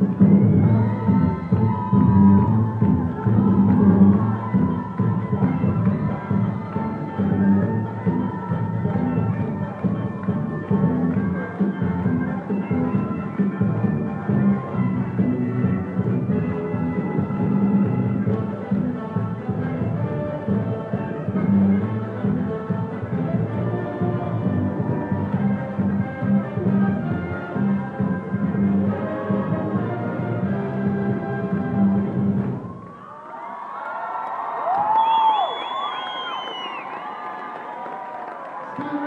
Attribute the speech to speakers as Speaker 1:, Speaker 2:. Speaker 1: Thank you.
Speaker 2: Come